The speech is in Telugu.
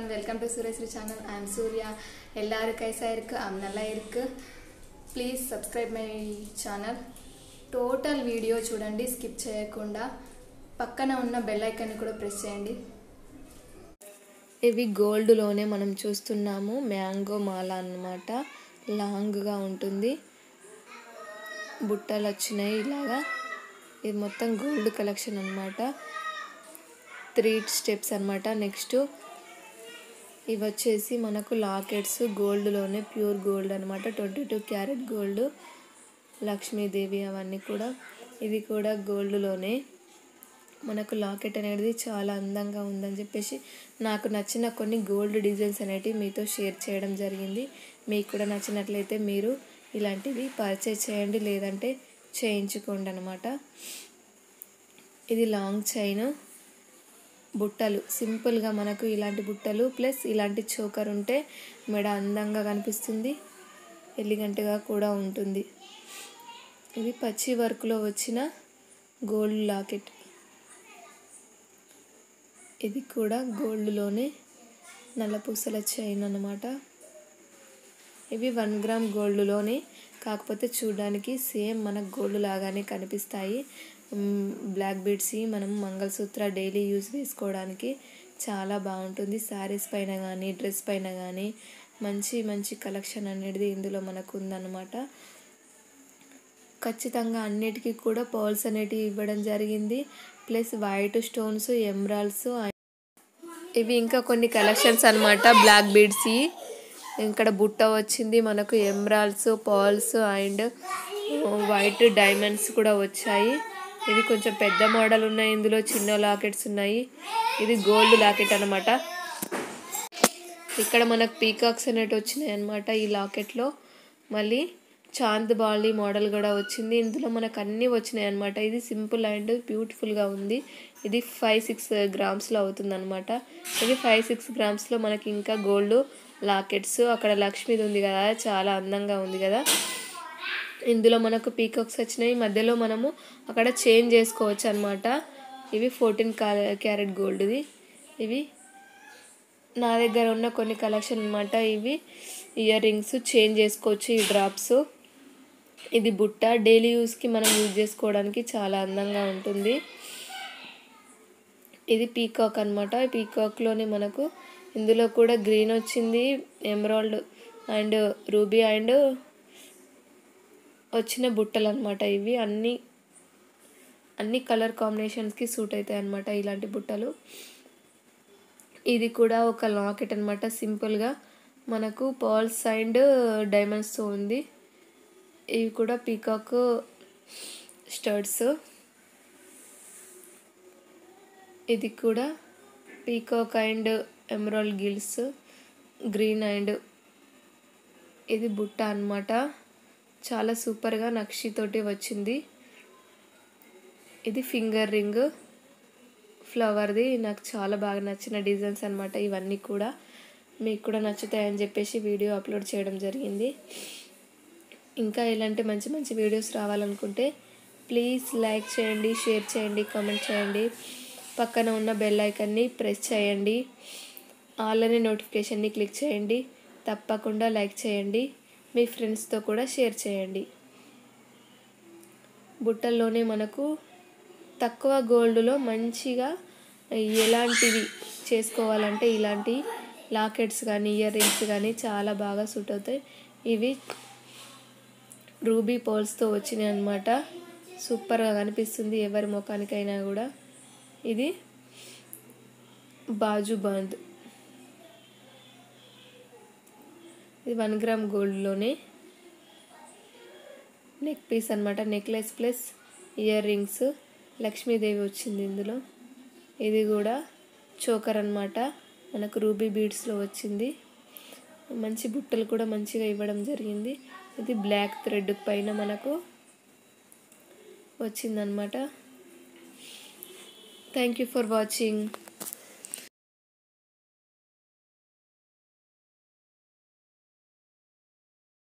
everyone welcome to Suryasri channel I am Surya எல்லாரும் கைசா இருக்கு ஐம் நல்லா இருக்கு please subscribe my channel total video చూడండి స్కిప్ చేయకుండా పక్కన ఉన్న బెల్ ఐకాన్ని కూడా ప్రెస్ చేయండి ఇవి గోల్డ్లోనే మనం చూస్తున్నాము మ్యాంగో మాల అన్నమాట లాంగ్గా ఉంటుంది బుట్టలు వచ్చినాయి ఇలాగా ఇది మొత్తం గోల్డ్ కలెక్షన్ అన్నమాట త్రీ స్టెప్స్ అన్నమాట నెక్స్ట్ ఇవి వచ్చేసి మనకు లాకెట్స్ గోల్డ్లోనే ప్యూర్ గోల్డ్ అనమాట twenty two carat gold Lakshmidevi అవన్నీ కూడా. ఇది కూడా గోల్డ్లోనే. మనకు లాకెట్ అనేది చాలా అందంగా ఉందని చెప్పేసి నాకు నచ్చిన కొన్ని గోల్డ్ డిజైన్స్ అనేటివి మీతో షేర్ చేయడం జరిగింది. మీకు కూడా నచ్చినట్లయితే మీరు ఇలాంటివి పర్చేజ్ చేయండి లేదంటే చేయించుకోండి అనమాట ఇది లాంగ్ చైన్. బుట్టలు. సింపుల్గా మనకు ఇలాంటి బుట్టలు ప్లస్ ఇలాంటి చోకర్ ఉంటే మెడ అందంగా కనిపిస్తుంది. ఎల్లిగంటగా కూడా ఉంటుంది. ఇది పచ్చి వర్క్లో వచ్చిన గోల్డ్ లాకెట్. ఇది కూడా గోల్డ్లోనే నల్లపూసల చైన్ అన్నమాట. ఇవి వన్ గ్రామ్ గోల్డ్లోనే. కాకపోతే చూడడానికి సేమ్ మనకు గోల్డ్ లాగానే కనిపిస్తాయి. బ్లాక్ బీడ్స్ మనం మంగళసూత్ర డైలీ యూజ్ వేసుకోవడానికి చాలా బాగుంటుంది. శారీస్ పైన కానీ డ్రెస్ పైన కానీ మంచి మంచి కలెక్షన్ అనేది ఇందులో మనకు ఉందన్నమాట ఖచ్చితంగా అన్నిటికీ కూడా పర్ల్స్ అనేటివి ఇవ్వడం జరిగింది. ప్లస్ వైట్ స్టోన్స్ ఎమరాల్డ్స్ ఇవి ఇంకా కొన్ని కలెక్షన్స్ అనమాట బ్లాక్ బీడ్స్ ఇక్కడ బుట్ట వచ్చింది మనకు. Emeralds pearls and white diamonds కూడా వచ్చాయి. ఇవి కొంచెం పెద్ద మోడల్ ఉన్నాయి. ఇందులో చిన్న లాకెట్స్ ఉన్నాయి. ఇది గోల్డ్ లాకెట్ అనమాట ఇక్కడ మనకు పీకాక్స్ అనేవి వచ్చినాయి అనమాట ఈ లాకెట్లో మళ్ళీ చాంద్ బాలి మోడల్ కూడా వచ్చింది. ఇందులో మనకు అన్నీ వచ్చినాయి అనమాట ఇది సింపుల్ అండ్ బ్యూటిఫుల్గా ఉంది. ఇది ఫైవ్ సిక్స్ గ్రామ్స్లో అవుతుంది అనమాట ఇది ఫైవ్ సిక్స్ గ్రామ్స్లో మనకి ఇంకా గోల్డ్ లాకెట్స్. అక్కడ లక్ష్మీది ఉంది కదా. చాలా అందంగా ఉంది కదా. ఇందులో మనకు పీకాక్స్ వచ్చినాయి. మధ్యలో మనము అక్కడ చేంజ్ చేసుకోవచ్చు అనమాట ఇవి ఫోర్టీన్ క్యారెట్ గోల్డ్ది ఇవి నా దగ్గర ఉన్న కొన్ని కలెక్షన్ అనమాట ఇవి ఇయర్ రింగ్స్ చేంజ్ చేసుకోవచ్చు ఈ డ్రాప్స్ ఇది బుట్ట. డైలీ యూస్కి మనం యూజ్ చేసుకోవడానికి చాలా అందంగా ఉంటుంది. ఇది పీకాక్ అనమాట పీకాక్లోనే మనకు ఇందులో కూడా గ్రీన్ వచ్చింది ఎమరాల్డ్ అండ్ రూబీ అండ్ వచ్చిన బుట్టలు అనమాట ఇవి. అన్ని అన్ని కలర్ కాంబినేషన్స్కి సూట్ అవుతాయి అనమాట ఇలాంటి బుట్టలు. ఇది కూడా ఒక లాకెట్ అనమాట సింపుల్గా మనకు పర్ల్స్ అండ్ డైమండ్స్తో ఉంది. ఇవి కూడా పీకాక్ స్టర్ట్స్ ఇది కూడా పీకాక్ అండ్ ఎమరాల్డ్ గిల్స్ గ్రీన్ అండ్ ఇది బుట్ట అనమాట చాలా సూపర్గా నక్షితోటి వచ్చింది. ఇది ఫింగర్ రింగ్. ఫ్లవర్ది నాకు చాలా బాగా నచ్చిన డిజైన్స్ అనమాట ఇవన్నీ కూడా. మీకు కూడా నచ్చుతాయని చెప్పేసి వీడియో అప్లోడ్ చేయడం జరిగింది. ఇంకా ఇలాంటి మంచి మంచి వీడియోస్ రావాలనుకుంటే ప్లీజ్ లైక్ చేయండి షేర్ చేయండి కామెంట్ చేయండి. పక్కన ఉన్న బెల్ ఐకన్ని ప్రెస్ చేయండి. ఆల్ అనే నోటిఫికేషన్ని క్లిక్ చేయండి. తప్పకుండా లైక్ చేయండి. మీ ఫ్రెండ్స్తో కూడా షేర్ చేయండి. బుట్టల్లోనే మనకు తక్కువ గోల్డ్లో మంచిగా ఎలాంటివి చేసుకోవాలంటే ఇలాంటి లాకెట్స్ కానీ ఇయర్ రింగ్స్ కానీ చాలా బాగా సూట్ అవుతాయి. ఇవి రూబీ పోల్స్తో వచ్చినాయి అనమాట సూపర్గా కనిపిస్తుంది ఎవరి ముఖానికైనా కూడా. ఇది బాజు ఇది వన్ గ్రామ్ గోల్డ్లోనే నెక్ పీస్ అనమాట necklace plus earrings. Lakshmidevi వచ్చింది ఇందులో. ఇది కూడా చోకర్ అనమాట మనకు రూబీ బీడ్స్లో వచ్చింది. మంచి బుట్టలు కూడా మంచిగా ఇవ్వడం జరిగింది. ఇది బ్లాక్ థ్రెడ్ పైన మనకు వచ్చిందనమాట థ్యాంక్ యూ ఫర్ వాచింగ్.